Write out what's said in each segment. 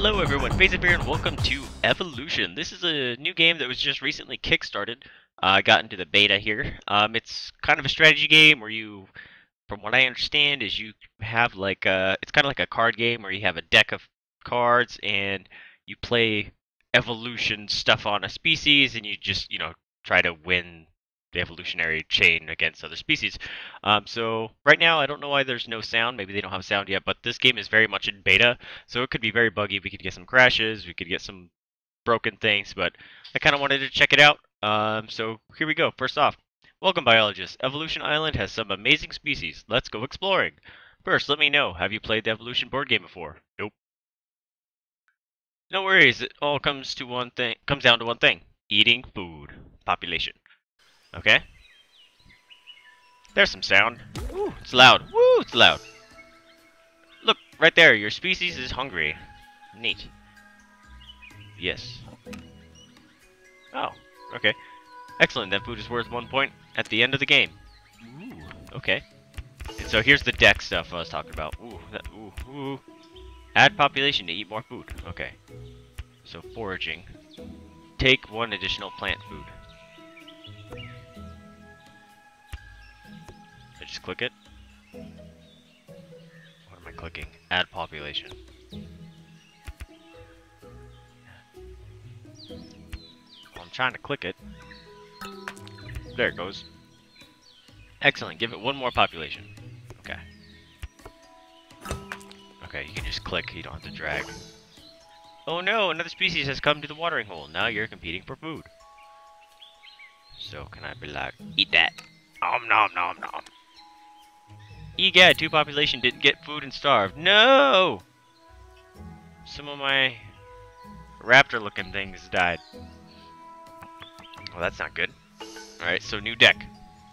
Hello everyone, Vaesive here and welcome to Evolution. This is a new game that was just recently kickstarted. I uh, got into the beta here. Um, it's kind of a strategy game where you, from what I understand, is you have like a, it's kind of like a card game where you have a deck of cards and you play evolution stuff on a species and you just, you know, try to win evolutionary chain against other species. Um, so right now, I don't know why there's no sound. Maybe they don't have sound yet, but this game is very much in beta, so it could be very buggy. We could get some crashes, we could get some broken things, but I kind of wanted to check it out. Um, so here we go. First off, welcome biologists. Evolution Island has some amazing species. Let's go exploring. First, let me know. Have you played the Evolution board game before? Nope. No worries. It all comes to one thing. Comes down to one thing: eating food. Population. Okay. There's some sound. Ooh, it's loud. Woo, it's loud. Look, right there, your species is hungry. Neat. Yes. Oh, okay. Excellent, that food is worth one point at the end of the game. Ooh, okay. And so here's the deck stuff I was talking about. Ooh, that, ooh, ooh. Add population to eat more food. Okay. So foraging. Take one additional plant food. Just click it? What am I clicking? Add population. Well, I'm trying to click it. There it goes. Excellent. Give it one more population. Okay. Okay, you can just click. You don't have to drag. Oh no, another species has come to the watering hole. Now you're competing for food. So can I be like, eat that? Om nom nom nom. Egad, two population didn't get food and starved. No! Some of my raptor-looking things died. Well, that's not good. Alright, so new deck.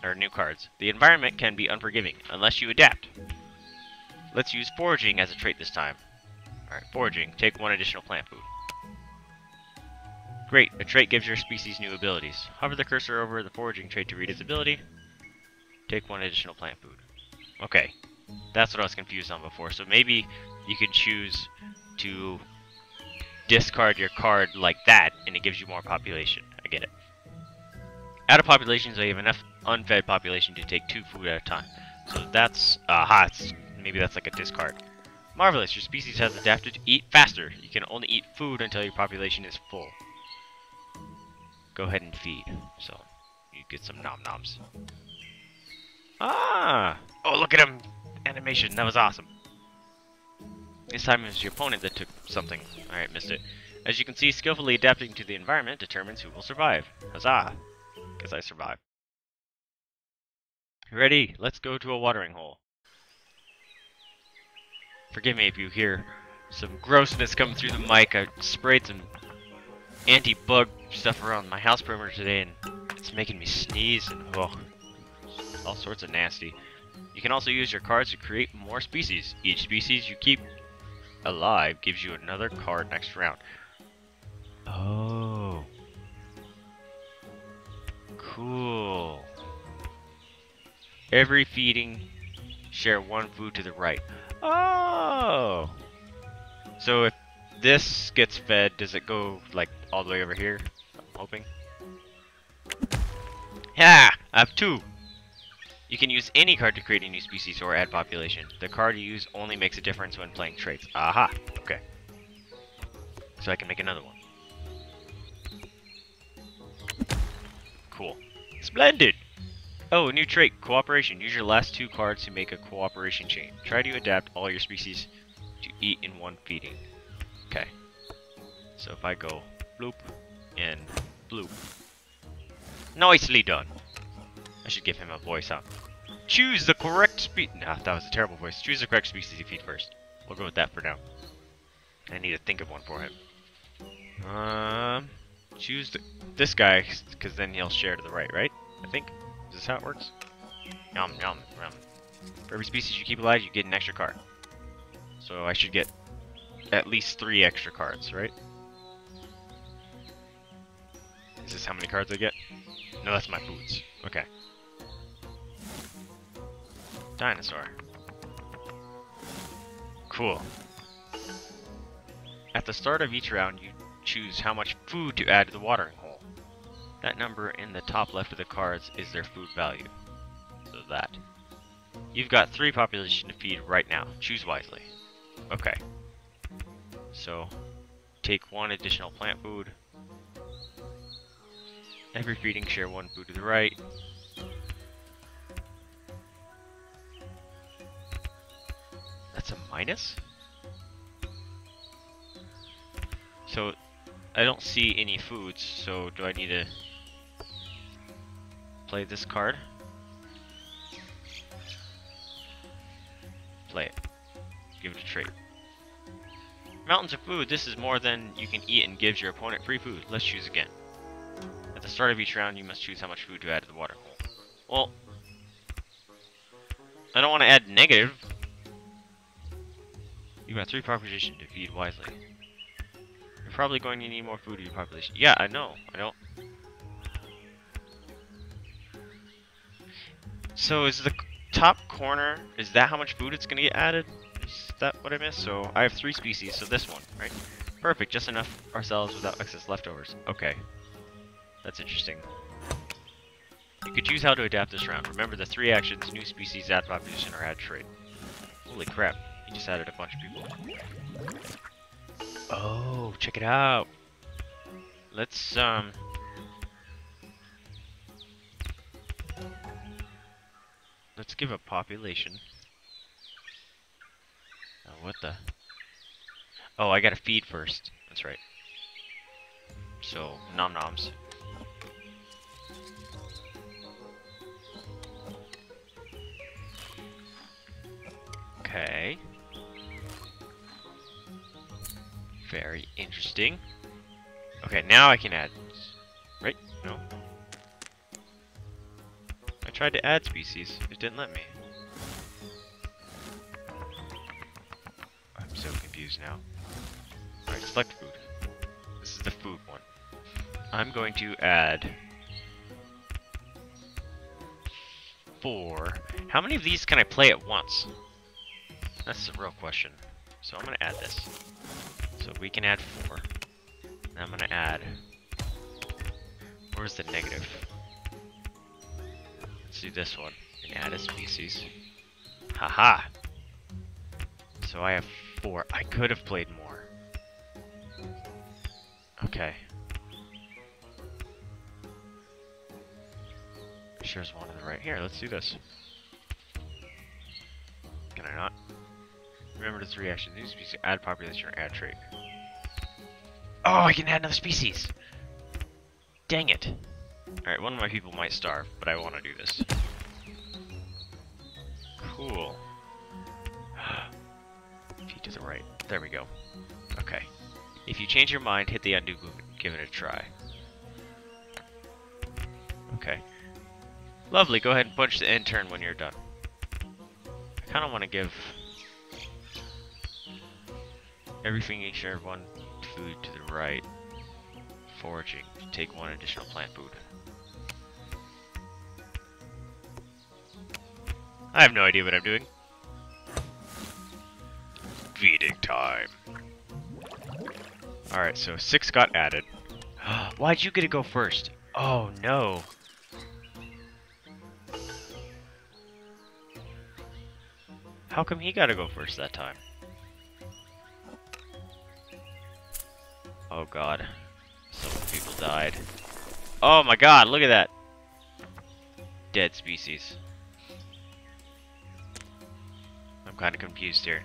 Or new cards. The environment can be unforgiving, unless you adapt. Let's use foraging as a trait this time. Alright, foraging. Take one additional plant food. Great, a trait gives your species new abilities. Hover the cursor over the foraging trait to read its ability. Take one additional plant food. Okay. That's what I was confused on before. So maybe you can choose to discard your card like that, and it gives you more population. I get it. Out of population, so you have enough unfed population to take two food at a time. So that's, uh, maybe that's like a discard. Marvelous, your species has adapted to eat faster. You can only eat food until your population is full. Go ahead and feed. So, you get some nom-noms. Ah! Oh, look at him! Animation, that was awesome. This time it was your opponent that took something. Alright, missed it. As you can see, skillfully adapting to the environment determines who will survive. Huzzah! Because I survived. Ready, let's go to a watering hole. Forgive me if you hear some grossness coming through the mic. I sprayed some anti-bug stuff around my house perimeter today and it's making me sneeze and all sorts of nasty. You can also use your cards to create more species. Each species you keep alive gives you another card next round. Oh. Cool. Every feeding, share one food to the right. Oh! So if this gets fed, does it go like all the way over here? I'm hoping. Yeah, I have two. You can use any card to create a new species or add population. The card you use only makes a difference when playing traits. Aha! Okay. So I can make another one. Cool. Splendid! Oh, new trait, Cooperation. Use your last two cards to make a cooperation chain. Try to adapt all your species to eat in one feeding. Okay. So if I go bloop and bloop. Nicely done. I should give him a voice, huh? Choose the correct species. Nah, that was a terrible voice. Choose the correct species you feed first. We'll go with that for now. I need to think of one for him. Um, choose the, this guy, because then he'll share to the right, right? I think. Is this how it works? Yum, yum, yum. For every species you keep alive, you get an extra card. So I should get at least three extra cards, right? Is this how many cards I get? No, that's my boots. Okay. Dinosaur. Cool. At the start of each round, you choose how much food to add to the watering hole. That number in the top left of the cards is their food value. So that. You've got three population to feed right now. Choose wisely. Okay. So, take one additional plant food. Every feeding, share one food to the right. That's a minus? So, I don't see any foods, so do I need to play this card? Play it. Give it a trait. Mountains of food, this is more than you can eat and gives your opponent free food. Let's choose again. At the start of each round, you must choose how much food to add to the water. Well, I don't want to add negative. You got three population to feed wisely. You're probably going to need more food in your population. Yeah, I know. I don't. So is the top corner, is that how much food it's going to get added? Is that what I missed? So I have three species, so this one, right? Perfect, just enough ourselves without excess leftovers. Okay. That's interesting. You could choose how to adapt this round. Remember the three actions, new species, add population, or add trait. Holy crap, he just added a bunch of people. Oh, check it out. Let's, um... Let's give a population. Oh, what the? Oh, I gotta feed first. That's right. So, nom noms. Okay. Very interesting. Okay, now I can add. Right? No. I tried to add species. It didn't let me. I'm so confused now. Alright, select food. This is the food one. I'm going to add four. How many of these can I play at once? That's the real question. So I'm gonna add this. So we can add four. And I'm gonna add. Where's the negative? Let's do this one and add a species. Haha. So I have four. I could have played more. Okay. There's one on the right. Here, let's do this. Can I not? Remember this reaction. New species, add population, or add trait. Oh, I can add another species! Dang it. Alright, one of my people might starve, but I want to do this. Cool. Feet to the right. There we go. Okay. If you change your mind, hit the undo button. Give it a try. Okay. Lovely, go ahead and punch the end turn when you're done. I kind of want to give everything you share one food to the right. Foraging, take one additional plant food. I have no idea what I'm doing. Feeding time. Alright, so six got added. Why'd you get to go first? Oh no. How come he got to go first that time? Oh god. So many people died. Oh my god, look at that! Dead species. I'm kind of confused here.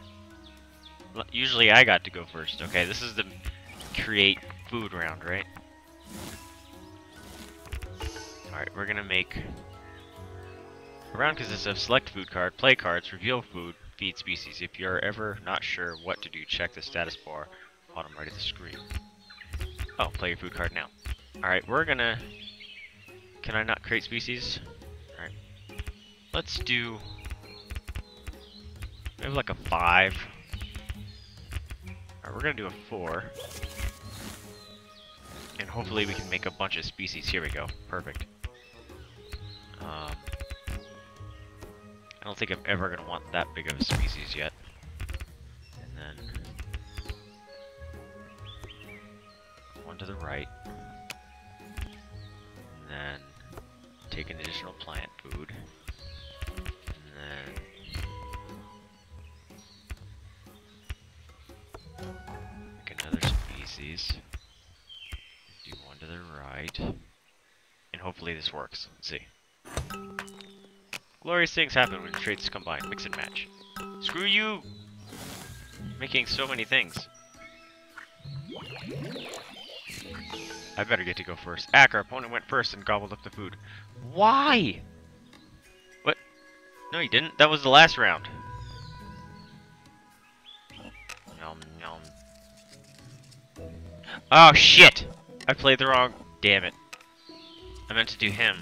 Usually I got to go first. Okay, this is the create food round, right? Alright, we're gonna make a round consists of select food card, play cards, reveal food, feed species. If you're ever not sure what to do, check the status bar bottom right of the screen. Oh, play your food card now. Alright, we're gonna... Can I not create species? Alright. Let's do... Maybe like a 5. Alright, we're gonna do a 4. And hopefully we can make a bunch of species. Here we go. Perfect. Um, I don't think I'm ever going to want that big of a species yet. And then... right. And then take an additional plant food. And then make another species. Do one to the right. And hopefully this works. Let's see. Glorious things happen when traits combine. Mix and match. Screw you! Making so many things. I better get to go first. Ack, our opponent went first and gobbled up the food. Why? What? No, he didn't. That was the last round. Yum, yum. Oh, shit! I played the wrong... Damn it. I meant to do him.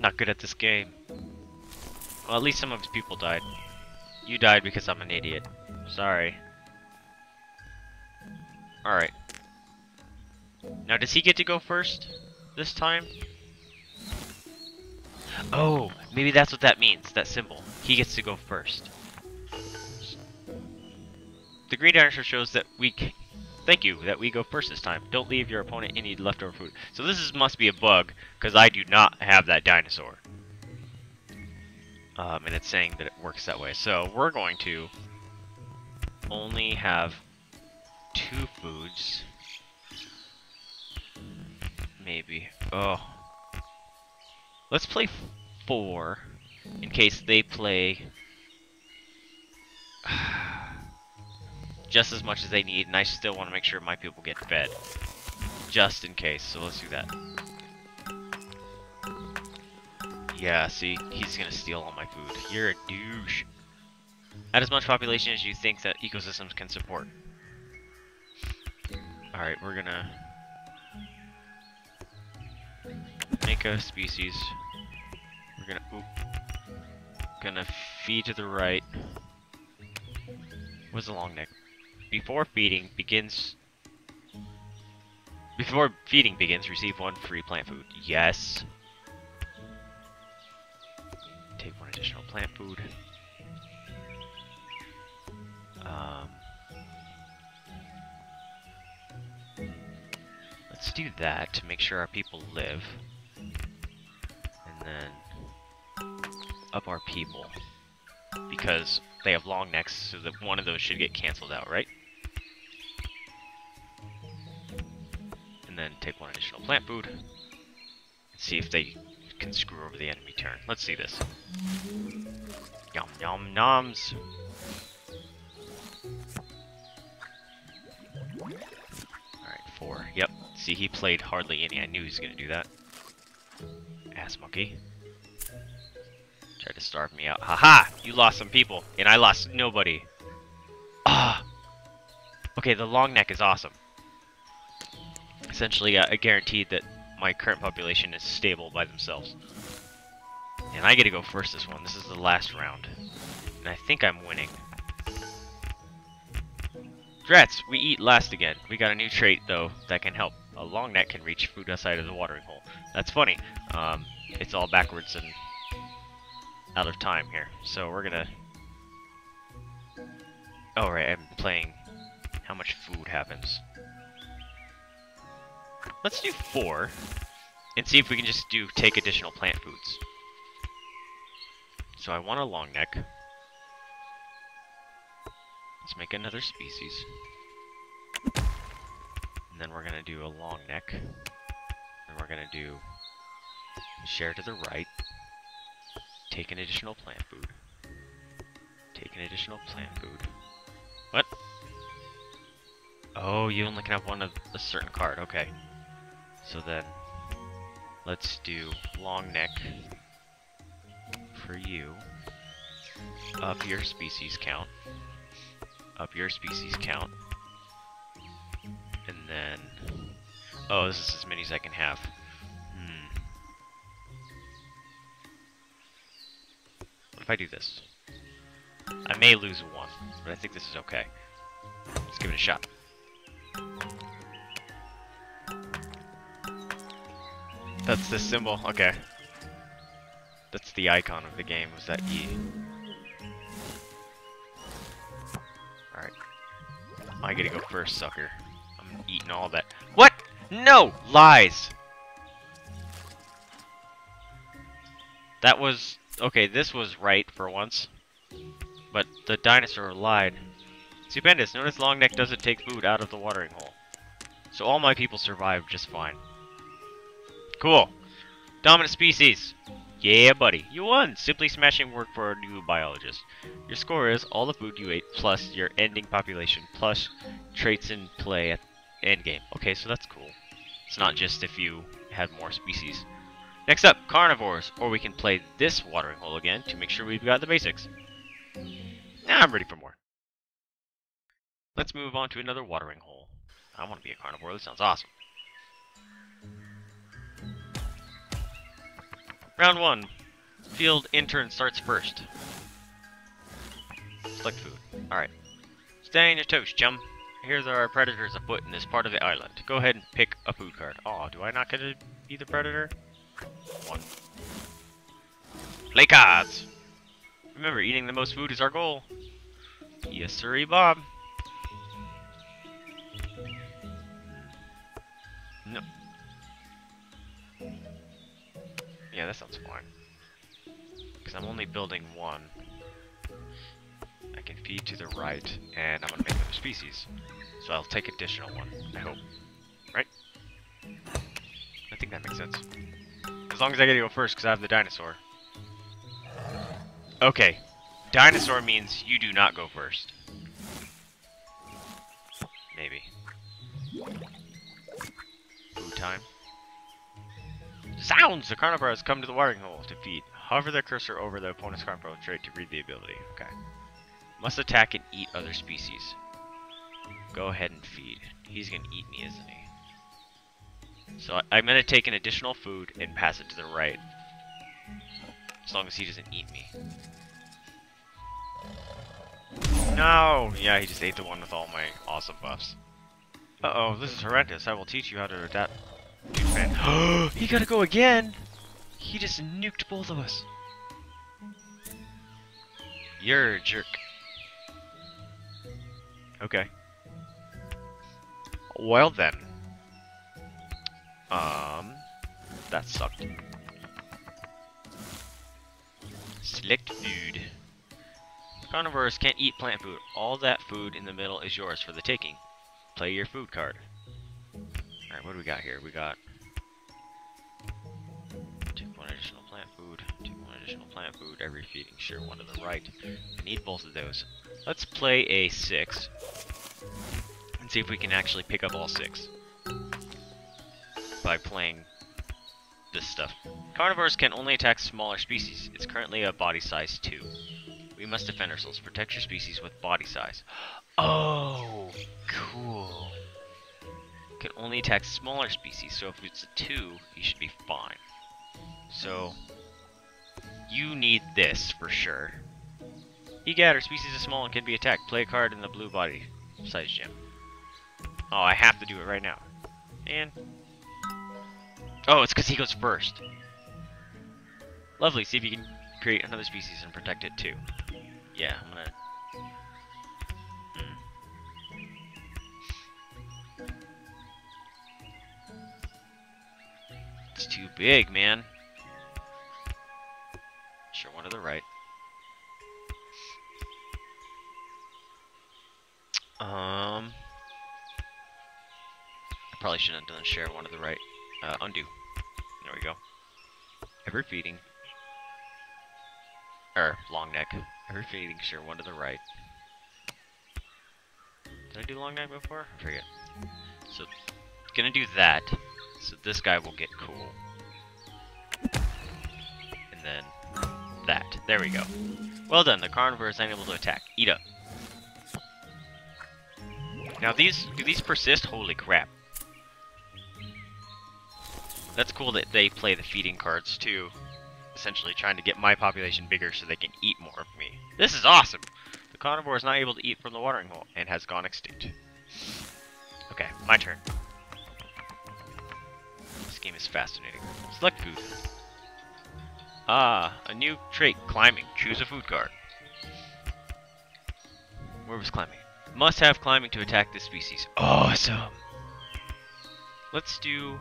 Not good at this game. Well, at least some of his people died. You died because I'm an idiot. Sorry. Alright. Now, does he get to go first this time? Oh, maybe that's what that means, that symbol. He gets to go first. The green dinosaur shows that we Thank you, that we go first this time. Don't leave your opponent any leftover food. So this is, must be a bug, because I do not have that dinosaur. Um, and it's saying that it works that way. So we're going to only have two foods. Maybe. Oh. Let's play four, in case they play just as much as they need, and I still want to make sure my people get fed. Just in case, so let's do that. Yeah, see, he's gonna steal all my food. You're a douche. Add as much population as you think that ecosystems can support. Alright, we're gonna make a species. We're gonna oop, gonna feed to the right. What's the long neck? before feeding begins before feeding begins, receive one free plant food. Yes. Take one additional plant food. Do that to make sure our people live. And then up our people. Because they have long necks, so that one of those should get cancelled out, right? and then take one additional plant food. And see if they can screw over the enemy turn. Let's see this. Yum yum noms. See, he played hardly any. I knew he was going to do that. Ass monkey. Tried to starve me out. Haha! -ha! You lost some people, and I lost nobody. Ah! Okay, the long neck is awesome essentially uh, a guaranteed that my current population is stable by themselves. And I get to go first this one. This is the last round. And I think I'm winning. Drats, we eat last again. We got a new trait, though, that can help. A long neck can reach food outside of the watering hole. That's funny. Um, it's all backwards and out of time here. So we're gonna... Oh, right, I'm playing how much food happens. Let's do four. And see if we can just do take additional plant foods. So I want a long neck. Let's make another species. And then we're gonna do a long neck. And we're gonna do share to the right. Take an additional plant food. Take an additional plant food. What? Oh, you only can have one of a certain card. Okay. So then, let's do long neck for you. Up your species count. Up your species count. Then... Oh, this is as many as I can have. Hmm. If I do this? I may lose one, but I think this is okay. Let's give it a shot. That's the symbol, okay. That's the icon of the game, was that E. Alright. I get to go first, sucker. Eaten all that. What? No! Lies! That was... Okay, this was right for once. But the dinosaur lied. Stupendous, notice Longneck doesn't take food out of the watering hole. So all my people survived just fine. Cool. Dominant species. Yeah, buddy. You won! Simply smashing work for a new biologist. Your score is all the food you ate plus your ending population plus traits in play at endgame. Okay, so that's cool. It's not just if you had more species. Next up, carnivores. Or we can play this watering hole again to make sure we've got the basics. Now I'm ready for more. Let's move on to another watering hole. I want to be a carnivore. This sounds awesome. Round one. Field intern starts first. Select food. Alright. Stay on your toes, chum. Here's our predators afoot in this part of the island. Go ahead and pick a food card. Oh, do I not get to be the predator? One. Play cards! Remember, eating the most food is our goal. Yes, sirree, Bob. No. Yeah, that sounds fine. Because I'm only building one. I can feed to the right, and I'm going to make another species. So I'll take additional one, I hope. Right? I think that makes sense. As long as I get to go first, because I have the dinosaur. Okay. Dinosaur means you do not go first. Maybe. Food time. Sounds! The carnivore has come to the watering hole to feed. Hover the cursor over the opponent's carnivore trait to read the ability. Okay. Must attack and eat other species. Go ahead and feed. He's gonna eat me, isn't he? So I, I'm gonna take an additional food and pass it to the right. As long as he doesn't eat me. No! Yeah, he just ate the one with all my awesome buffs. Uh-oh, this is horrendous. I will teach you how to adapt to Japan. he gotta go again! He just nuked both of us. You're a jerk. Okay. Well then. Um, that sucked. Select food. Carnivores can't eat plant food. All that food in the middle is yours for the taking. Play your food card. Alright, what do we got here? We got... Take one additional plant food. Take one additional plant food. Every feeding. Share one to the right. I need both of those. Let's play a 6. And see if we can actually pick up all 6. By playing this stuff. Carnivores can only attack smaller species. It's currently a body size 2. We must defend ourselves. Protect your species with body size. Oh, cool. Can only attack smaller species, so if it's a 2, you should be fine. So, you need this for sure. Egad, our species is small and can be attacked. Play a card in the blue body size gym. Oh, I have to do it right now. And... Oh, it's because he goes first. Lovely, see if you can create another species and protect it too. Yeah, I'm gonna... Hmm. It's too big, man. Sure, one to the right. Um... I probably shouldn't have done share one to the right. Uh, undo. There we go. Ever feeding. Er, long neck. Ever feeding, share one to the right. Did I do long neck before? I forget. So, gonna do that. So this guy will get cool. And then that. There we go. Well done, the carnivore is unable to attack. Eat up. Now these, do these persist? Holy crap. That's cool that they play the feeding cards too. Essentially trying to get my population bigger so they can eat more of me. This is awesome! The carnivore is not able to eat from the watering hole and has gone extinct. Okay, my turn. This game is fascinating. Select food. Ah, a new trait, climbing. Choose a food card. Where was climbing? Must have climbing to attack this species. Awesome! Let's do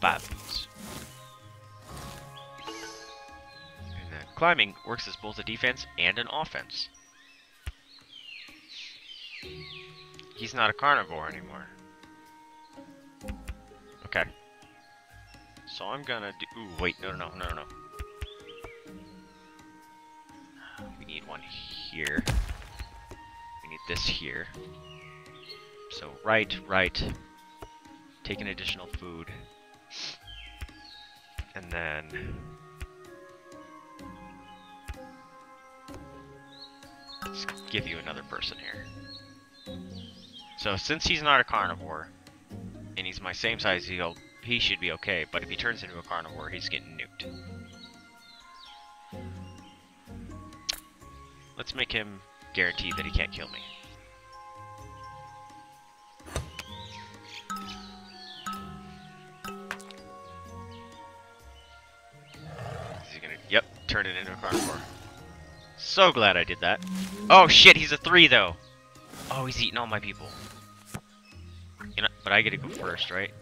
baboons. And then climbing works as both a defense and an offense. He's not a carnivore anymore. Okay. So I'm gonna do. Ooh, wait, no, no, no, no, no. We need one here. This here. So right, right. Take an additional food. And then... Let's give you another person here. So since he's not a carnivore, and he's my same size, he'll, he should be okay, but if he turns into a carnivore, he's getting nuked. Let's make him guaranteed that he can't kill me. Is he gonna... Yep, turn it into a carnivore. So glad I did that. Oh shit, he's a 3 though! Oh, he's eating all my people. You know, but I get to go first, right?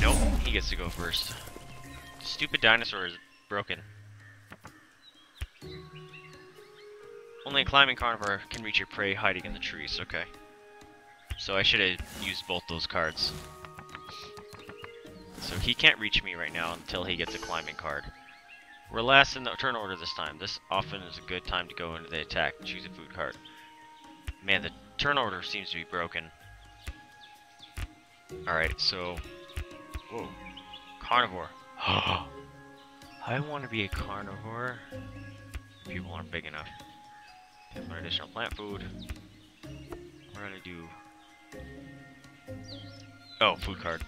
Nope, he gets to go first. Stupid dinosaur is broken. Only a climbing carnivore can reach your prey hiding in the trees, okay. So I should have used both those cards. So he can't reach me right now until he gets a climbing card. We're last in the turn order this time. This often is a good time to go into the attack choose a food card. Man, the turn order seems to be broken. Alright, so... Whoa. Carnivore. I want to be a carnivore. People aren't big enough. More additional plant food. We're gonna do... Oh, food card.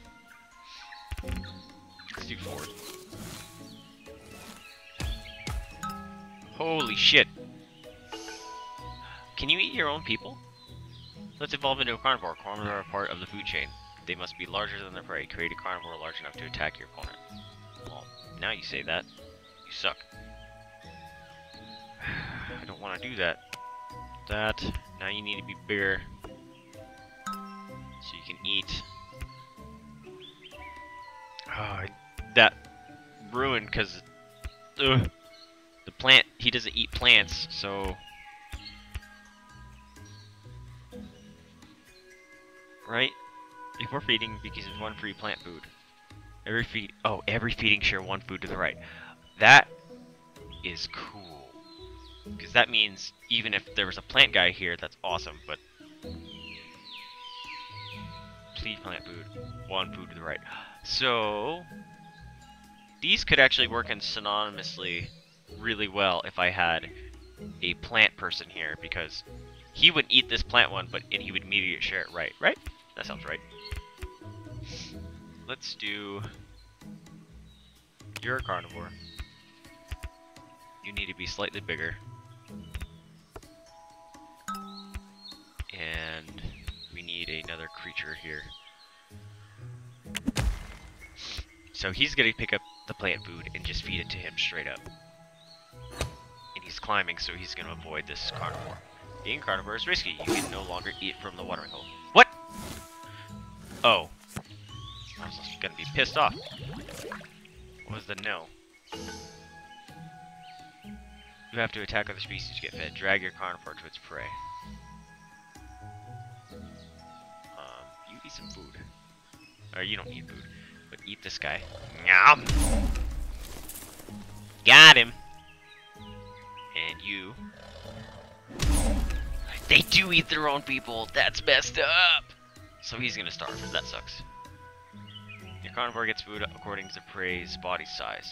Let's do forward. Holy shit. Can you eat your own people? Let's evolve into a carnivore. Carnivores are a part of the food chain. They must be larger than their prey. Create a carnivore large enough to attack your opponent. Well, now you say that. You suck. I don't want to do that. That. Now you need to be bigger. So you can eat. Oh, that ruined because the plant, he doesn't eat plants, so... Right? If we're feeding, because it's one free plant food. Every feed, oh, every feeding share one food to the right. That is cool. Because that means even if there was a plant guy here, that's awesome, but... Please plant food. One food to the right. So... These could actually work in synonymously really well if I had a plant person here, because he would eat this plant one, but and he would immediately share it right, right? That sounds right. Let's do... You're a carnivore. You need to be slightly bigger. And we need another creature here. So he's gonna pick up the plant food and just feed it to him straight up. And he's climbing, so he's gonna avoid this carnivore. Being carnivore is risky. You can no longer eat from the watering hole. What? Oh. I was gonna be pissed off. What was the no? You have to attack other species to get fed. Drag your carnivore to its prey. Eat some food. Or you don't need food, but eat this guy. Yum! Got him! And you... They do eat their own people! That's messed up! So he's gonna starve. That sucks. Your carnivore gets food according to the prey's body size.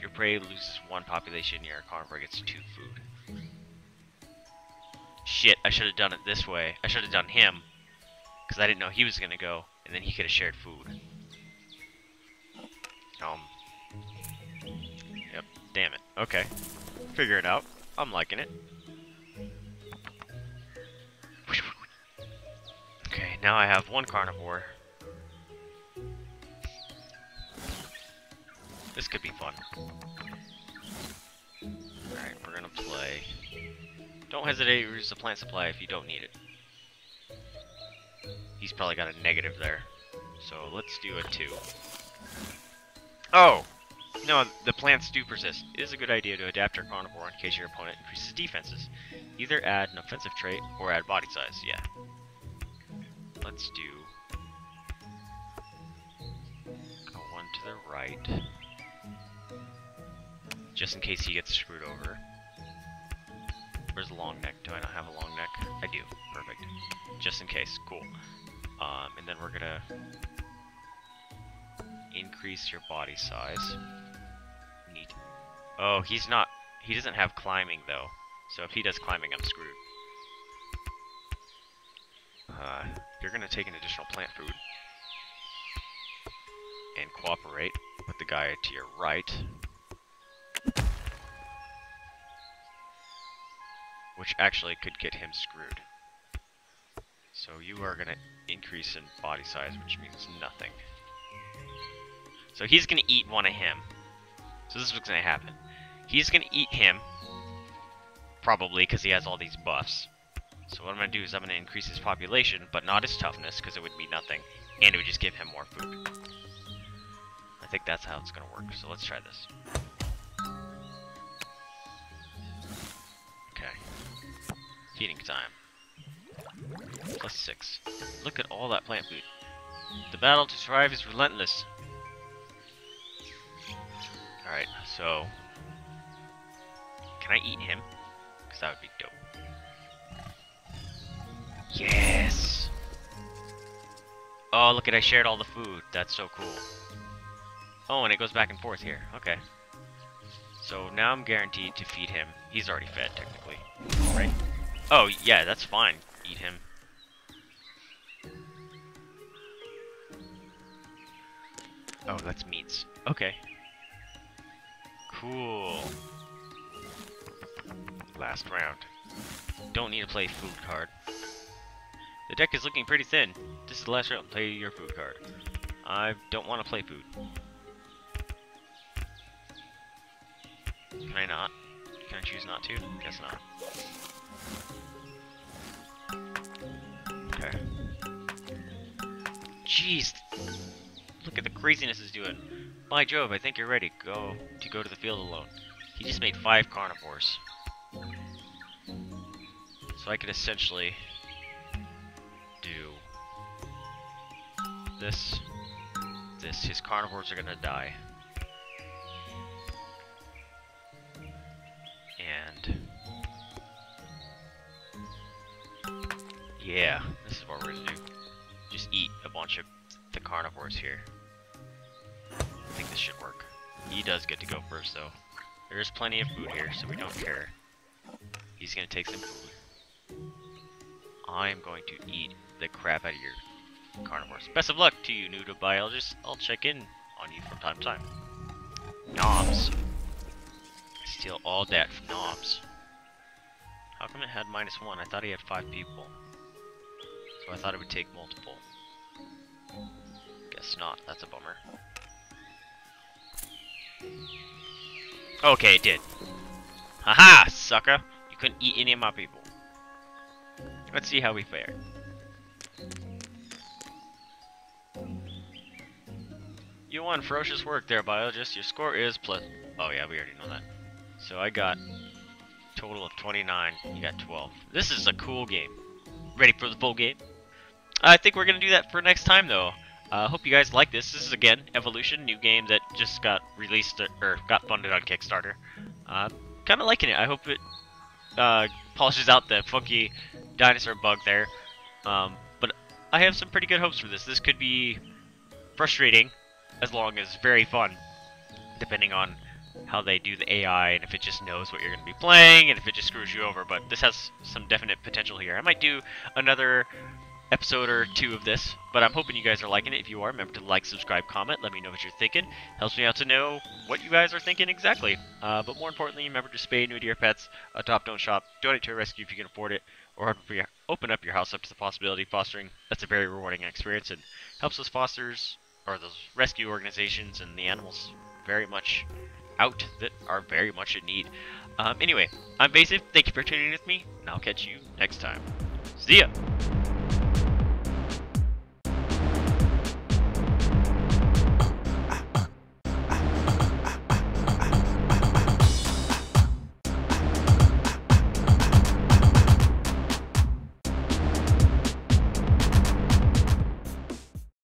Your prey loses one population, your carnivore gets two food. Shit, I should have done it this way. I should have done him. Because I didn't know he was gonna go, and then he could have shared food. Um. Yep, damn it. Okay. Figure it out. I'm liking it. Okay, now I have one carnivore. This could be fun. Alright, we're gonna play. Don't hesitate to use the plant supply if you don't need it. He's probably got a negative there. So let's do a 2. Oh! No, the plants do persist. It is a good idea to adapt your carnivore in case your opponent increases defenses. Either add an offensive trait or add body size, yeah. Let's do... Go one to the right. Just in case he gets screwed over. Where's the long neck? Do I not have a long neck? I do. Perfect. Just in case. Cool. Um, and then we're gonna increase your body size. Neat. Oh, he's not... He doesn't have climbing, though. So if he does climbing, I'm screwed. Uh, you're gonna take an additional plant food. And cooperate with the guy to your right. Which actually could get him screwed. So you are gonna increase in body size, which means nothing. So he's gonna eat one of him. So this is what's gonna happen. He's gonna eat him, probably because he has all these buffs. So what I'm gonna do is I'm gonna increase his population, but not his toughness, because it would be nothing, and it would just give him more food. I think that's how it's gonna work, so let's try this. Okay. Feeding time. Plus six. Look at all that plant food. The battle to survive is relentless. Alright, so... Can I eat him? Because that would be dope. Yes! Oh, look at I shared all the food. That's so cool. Oh, and it goes back and forth here. Okay. So now I'm guaranteed to feed him. He's already fed, technically. Right? Oh, yeah, that's fine. Eat him. Oh, that's meats. Okay. Cool. Last round. Don't need to play food card. The deck is looking pretty thin. This is the last round. Play your food card. I don't want to play food. Can I not? Can I choose not to? Guess not. Okay. Jeez. Look at the craziness he's doing. By Jove, I think you're ready go to go to the field alone. He just made five carnivores. So I could essentially do this, this. His carnivores are gonna die. And yeah, this is what we're gonna do. Just eat a bunch of the carnivores here. I think this should work. He does get to go first though. There is plenty of food here, so we don't care. He's gonna take some food. I'm going to eat the crap out of your carnivores. Best of luck to you, neurobiologist. I'll check in on you from time to time. Knobs. Steal all that from Knobs. How come it had minus one? I thought he had five people. So I thought it would take multiple. Guess not. That's a bummer. Okay, it did. Haha, sucker! You couldn't eat any of my people. Let's see how we fare. You won ferocious work there, biologist. Your score is plus... Oh yeah, we already know that. So I got total of 29. You got 12. This is a cool game. Ready for the full game? I think we're to do that for next time, though. I uh, hope you guys like this. This is, again, Evolution, new game that just got released, or got funded on Kickstarter. Uh, kind of liking it. I hope it uh, polishes out the funky dinosaur bug there. Um, but I have some pretty good hopes for this. This could be frustrating, as long as very fun, depending on how they do the AI and if it just knows what you're going to be playing and if it just screws you over. But this has some definite potential here. I might do another episode or two of this, but I'm hoping you guys are liking it. If you are, remember to like, subscribe, comment, let me know what you're thinking. Helps me out to know what you guys are thinking exactly. Uh, but more importantly, remember to spay new to your pets, adopt, don't shop, donate to a rescue if you can afford it, or open up your house up to the possibility of fostering. That's a very rewarding experience and helps those fosters or those rescue organizations and the animals very much out that are very much in need. Um, anyway, I'm Vaesive. Thank you for tuning in with me, and I'll catch you next time. See ya!